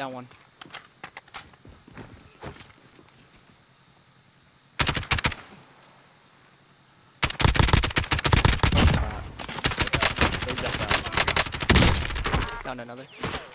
down one. Down another.